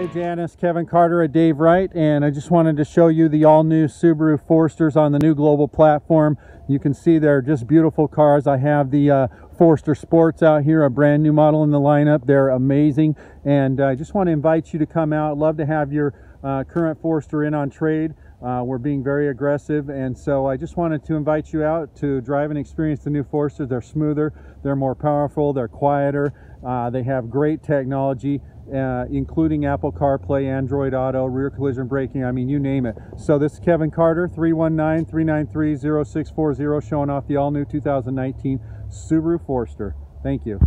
Hey Janice, Kevin Carter at Dave Wright, and I just wanted to show you the all-new Subaru Foresters on the new global platform. You can see they're just beautiful cars. I have the uh, Forester Sports out here, a brand new model in the lineup. They're amazing, and I just want to invite you to come out. Love to have your uh, current Forester in on trade. Uh, we're being very aggressive, and so I just wanted to invite you out to drive and experience the new Foresters. They're smoother, they're more powerful, they're quieter, uh, they have great technology, uh, including Apple CarPlay, Android Auto, rear collision braking, I mean, you name it. So this is Kevin Carter, 319-393-0640, showing off the all-new 2019 Subaru Forester. Thank you.